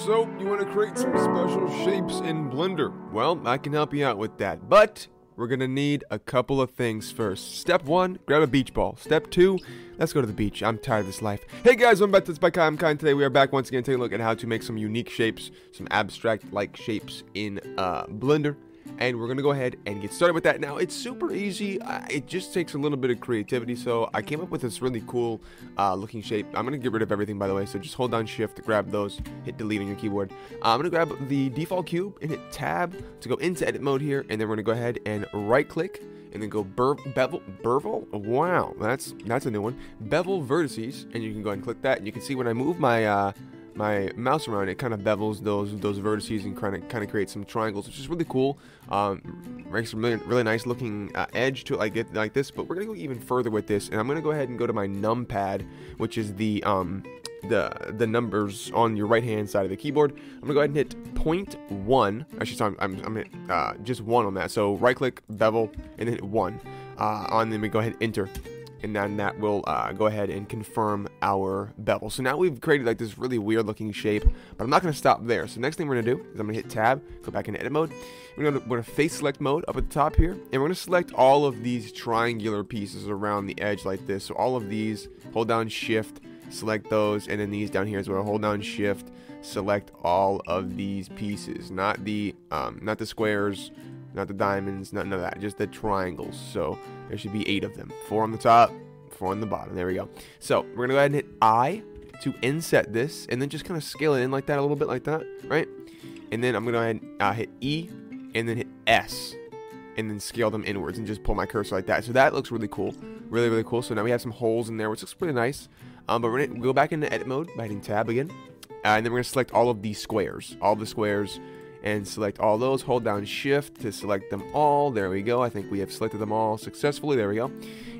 So, you want to create some special shapes in Blender? Well, I can help you out with that, but we're gonna need a couple of things first. Step one, grab a beach ball. Step two, let's go to the beach. I'm tired of this life. Hey guys, welcome back to TutsByKai. I'm Kai. Today we are back once again taking a look at how to make some unique shapes, some abstract-like shapes in uh, Blender and we're gonna go ahead and get started with that. Now it's super easy. It just takes a little bit of creativity so I came up with this really cool uh, looking shape. I'm gonna get rid of everything by the way so just hold down shift grab those hit delete on your keyboard. Uh, I'm gonna grab the default cube and hit tab to go into edit mode here and then we're gonna go ahead and right click and then go bur bevel bevel wow that's that's a new one. Bevel vertices and you can go ahead and click that and you can see when I move my uh, my mouse around it kind of bevels those those vertices and kind of kind of creates some triangles which is really cool. Um, makes some really, really nice looking uh, edge to it like it like this but we're gonna go even further with this and I'm gonna go ahead and go to my numpad which is the um the the numbers on your right hand side of the keyboard. I'm gonna go ahead and hit point one. Actually so I'm, I'm, I'm hit, uh, just one on that so right click bevel and then hit one. Uh, on then we go ahead and enter and then that will uh, go ahead and confirm our bevel. So now we've created like this really weird looking shape, but I'm not going to stop there. So next thing we're going to do is I'm going to hit tab, go back into edit mode. We're going to face select mode up at the top here, and we're going to select all of these triangular pieces around the edge like this. So all of these, hold down shift, select those, and then these down here as well. Hold down shift, select all of these pieces, not the um, not the squares, not the diamonds, none of that, just the triangles. So there should be eight of them. Four on the top, four on the bottom. There we go. So we're gonna go ahead and hit I to inset this, and then just kind of scale it in like that, a little bit like that, right? And then I'm gonna go ahead and uh, hit E, and then hit S, and then scale them inwards, and just pull my cursor like that. So that looks really cool, really really cool. So now we have some holes in there, which looks pretty nice. Um, but we're gonna go back into edit mode by hitting tab again, uh, and then we're gonna select all of these squares, all the squares and select all those. Hold down shift to select them all. There we go. I think we have selected them all successfully. There we go.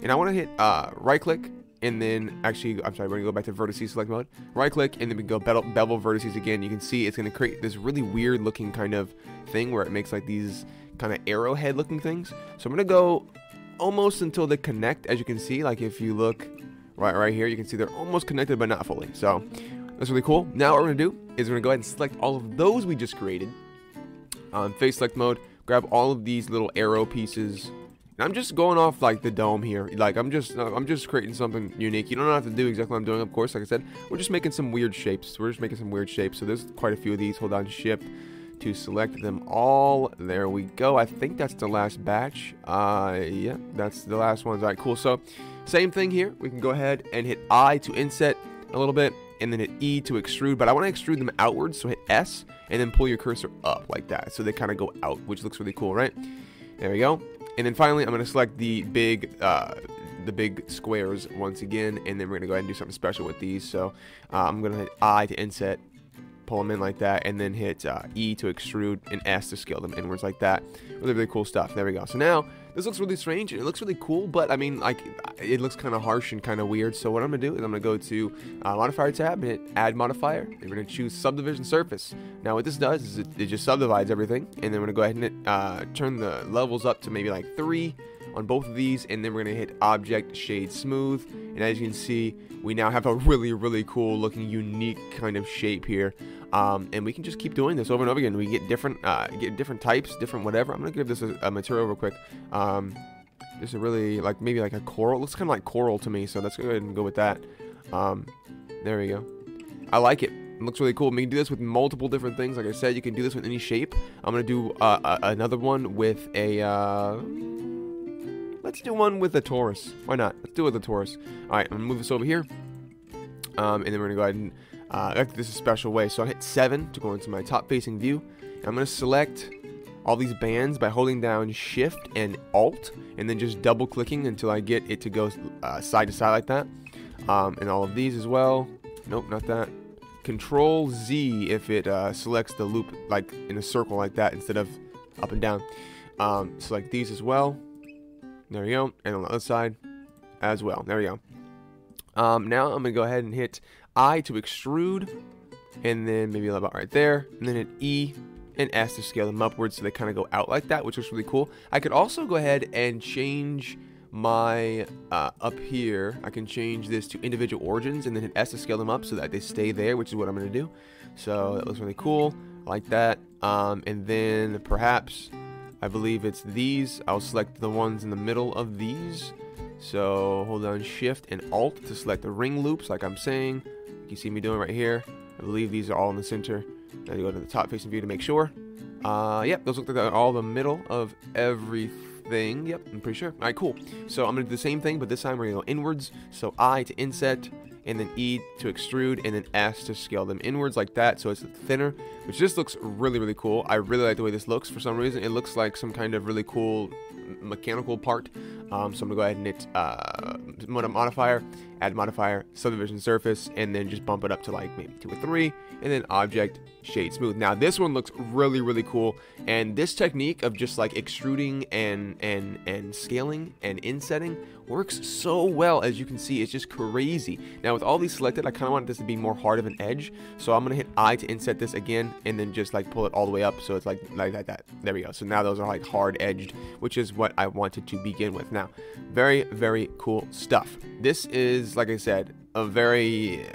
And I want to hit uh, right click and then actually, I'm sorry, we're gonna go back to vertices select mode. Right click and then we go bevel, bevel vertices again. You can see it's gonna create this really weird looking kind of thing where it makes like these kind of arrowhead looking things. So I'm gonna go almost until they connect. As you can see, like if you look right right here, you can see they're almost connected but not fully. So that's really cool. Now what we're gonna do is we're gonna go ahead and select all of those we just created um, face select mode, grab all of these little arrow pieces. And I'm just going off like the dome here. Like I'm just uh, I'm just creating something unique. You don't have to do exactly what I'm doing, of course. Like I said, we're just making some weird shapes. We're just making some weird shapes. So there's quite a few of these. Hold on shift to select them all. There we go. I think that's the last batch. Uh, yeah, that's the last ones. All right, cool. So same thing here. We can go ahead and hit I to inset a little bit and then hit E to extrude, but I want to extrude them outwards, so hit S, and then pull your cursor up like that, so they kind of go out, which looks really cool, right? There we go. And then finally, I'm going to select the big, uh, the big squares once again, and then we're going to go ahead and do something special with these. So uh, I'm going to hit I to inset, pull them in like that, and then hit uh, E to extrude, and S to scale them inwards like that. Really, really cool stuff. There we go. So now this looks really strange. and It looks really cool, but I mean, like, it looks kind of harsh and kind of weird. So what I'm gonna do is I'm gonna go to uh, modifier tab and hit add modifier. And we're gonna choose subdivision surface. Now what this does is it, it just subdivides everything, and then we're gonna go ahead and hit, uh, turn the levels up to maybe like three on both of these, and then we're gonna hit object shade smooth. And as you can see, we now have a really, really cool looking, unique kind of shape here. Um, and we can just keep doing this over and over again. We get different, uh, get different types, different whatever. I'm gonna give this a, a material real quick. Um, just a really like maybe like a coral. Looks kind of like coral to me, so let's go ahead and go with that. Um, there we go. I like it. It looks really cool. We can do this with multiple different things. Like I said, you can do this with any shape. I'm gonna do uh, another one with a. Uh, let's do one with a torus. Why not? Let's do it with a torus. All right, I'm gonna move this over here, um, and then we're gonna go ahead and uh, this is a special way. So I hit 7 to go into my top facing view. I'm to select all these bands by holding down shift and alt and then just double clicking until I get it to go uh, side to side like that. Um, and all of these as well. Nope, not that. Control Z if it uh, selects the loop like in a circle like that instead of up and down. Um, select these as well. There we go. And on the other side as well. There we go. Um, now I'm going to go ahead and hit I to extrude, and then maybe about right there, and then an E and S to scale them upwards so they kind of go out like that, which looks really cool. I could also go ahead and change my uh, up here, I can change this to individual origins and then hit S to scale them up so that they stay there, which is what I'm going to do. So that looks really cool. Like that. Um, and then perhaps, I believe it's these. I'll select the ones in the middle of these. So hold down Shift and Alt to select the ring loops, like I'm saying. You see me doing right here. I believe these are all in the center. Now you go to the top facing view to make sure. Uh, yep, those look like they're all the middle of everything. Yep, I'm pretty sure. All right, cool. So I'm gonna do the same thing, but this time we're gonna go inwards. So I to inset, and then E to extrude, and then S to scale them inwards like that, so it's thinner, which just looks really, really cool. I really like the way this looks for some reason. It looks like some kind of really cool mechanical part. Um, so I'm gonna go ahead and hit uh, modifier, add modifier, subdivision surface, and then just bump it up to like maybe two or three, and then object, shade smooth. Now this one looks really, really cool, and this technique of just like extruding and and and scaling and insetting works so well. As you can see, it's just crazy. Now with all these selected, I kind of want this to be more hard of an edge, so I'm gonna hit I to inset this again, and then just like pull it all the way up, so it's like like that. that. There we go. So now those are like hard edged, which is what I wanted to begin with. Now, very very cool stuff. This is like I said, a very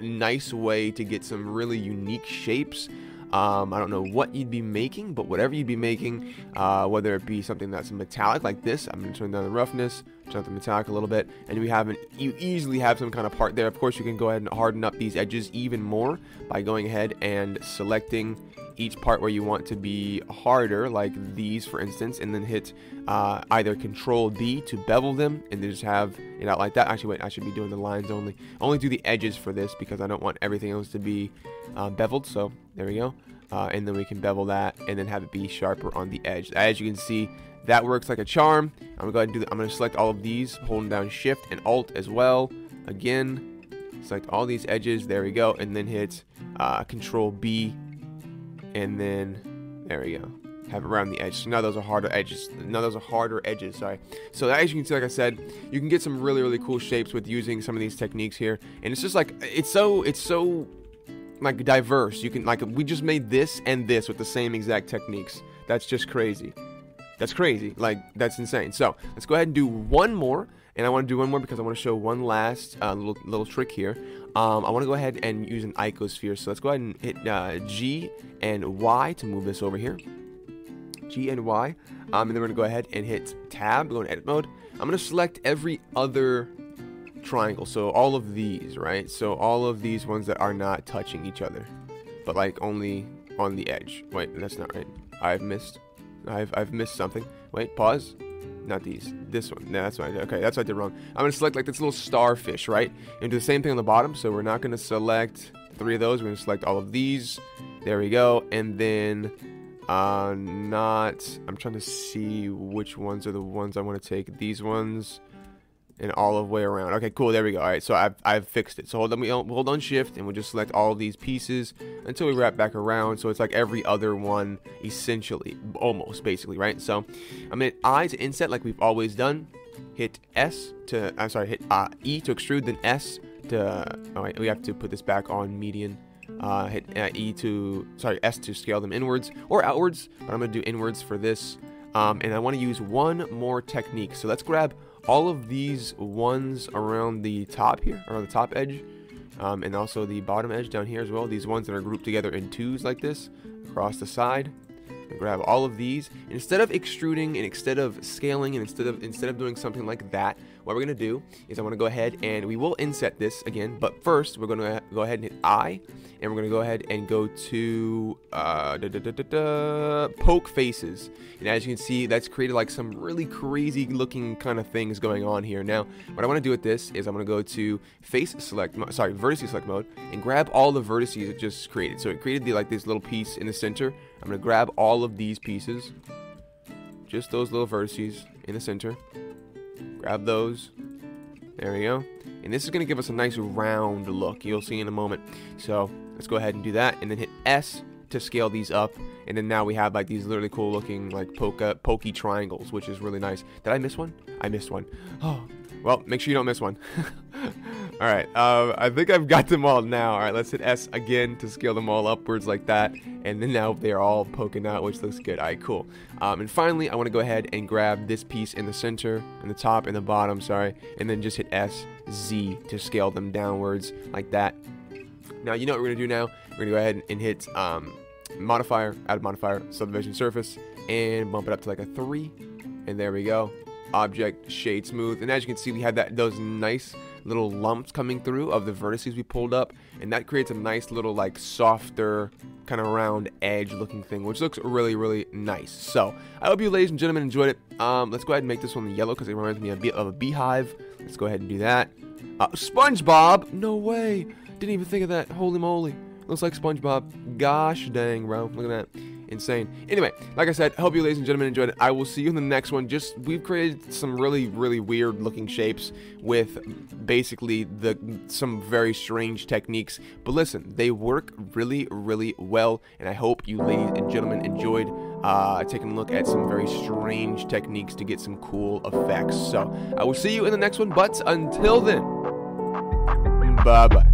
nice way to get some really unique shapes. Um, I don't know what you'd be making, but whatever you'd be making, uh, whether it be something that's metallic like this, I'm going to turn down the roughness, turn up the metallic a little bit, and we have an, you easily have some kind of part there. Of course, you can go ahead and harden up these edges even more by going ahead and selecting each part where you want to be harder, like these for instance, and then hit uh, either Control B to bevel them and then just have it out like that. Actually, wait, I should be doing the lines only. Only do the edges for this because I don't want everything else to be uh, beveled. So there we go. Uh, and then we can bevel that and then have it be sharper on the edge. As you can see, that works like a charm. I'm gonna go ahead and do. The, I'm gonna select all of these, holding down Shift and Alt as well. Again, select all these edges. There we go, and then hit uh, Control B and then there we go. Have it around the edge so now those are harder edges. Now those are harder edges sorry. So as you can see like i said you can get some really really cool shapes with using some of these techniques here. And it's just like it's so it's so like diverse. You can like we just made this and this with the same exact techniques. That's just crazy. That's crazy. Like that's insane. So let's go ahead and do one more and I want to do one more because I want to show one last uh, little little trick here. Um, I want to go ahead and use an icosphere. So let's go ahead and hit uh, G and Y to move this over here. G and Y. Um, and then we're going to go ahead and hit Tab, go in edit mode. I'm going to select every other triangle. So all of these, right? So all of these ones that are not touching each other, but like only on the edge. Wait, that's not right. I've missed. I've, I've missed something. Wait, pause not these. This one. No, that's what I did. Okay, that's what I did wrong. I'm to select like this little starfish, right? And do the same thing on the bottom. So we're not to select three of those. We're to select all of these. There we go. And then uh, not... I'm trying to see which ones are the ones I want to take. These ones and all the way around. Okay, cool. There we go. All right, so I've, I've fixed it. So hold on, we hold on shift and we'll just select all these pieces until we wrap back around. So it's like every other one essentially, almost basically, right? So I'm to I to inset like we've always done. Hit S to, I'm sorry, hit uh, E to extrude, then S to, all right, we have to put this back on median. Uh, hit uh, E to, sorry, S to scale them inwards or outwards, but I'm going to do inwards for this. Um, and I want to use one more technique. So let's grab all of these ones around the top here, around the top edge, um, and also the bottom edge down here as well. These ones that are grouped together in twos like this across the side. Grab all of these. Instead of extruding and instead of scaling and instead of instead of doing something like that, what we're gonna do is I'm going to go ahead and we will inset this again. But first, we're gonna go ahead and hit I, and we're gonna go ahead and go to uh, da, da, da, poke faces. And as you can see, that's created like some really crazy looking kind of things going on here. Now, what I want to do with this is I'm gonna go to face select, sorry, vertice select mode, and grab all the vertices it just created. So it created the like this little piece in the center. I'm gonna grab all of these pieces, just those little vertices in the center. Grab those. There we go. And this is going to give us a nice round look. You'll see in a moment. So let's go ahead and do that. And then hit S to scale these up. And then now we have like these literally cool looking like polka, uh, pokey triangles, which is really nice. Did I miss one? I missed one. Oh, well, make sure you don't miss one. All right, uh, I think I've got them all now. All right, let's hit S again to scale them all upwards like that. And then now they're all poking out, which looks good. All right, cool. Um, and finally, I want to go ahead and grab this piece in the center, in the top, and the bottom, sorry. And then just hit S, Z to scale them downwards like that. Now, you know what we're going to do now? We're going to go ahead and hit um, modifier, add modifier, subdivision surface, and bump it up to like a 3. And there we go. Object, shade smooth. And as you can see, we have that those nice little lumps coming through of the vertices we pulled up. And that creates a nice little like softer kind of round edge looking thing which looks really really nice. So I hope you ladies and gentlemen enjoyed it. Um, let's go ahead and make this one yellow because it reminds me a bit of a beehive. Let's go ahead and do that. Uh, SpongeBob? No way. Didn't even think of that. Holy moly. Looks like SpongeBob. Gosh dang bro. Look at that insane. Anyway, like I said, hope you ladies and gentlemen enjoyed it. I will see you in the next one. Just we've created some really really weird looking shapes with basically the some very strange techniques. But listen, they work really really well, and I hope you ladies and gentlemen enjoyed uh, taking a look at some very strange techniques to get some cool effects. So I will see you in the next one. But until then, bye bye.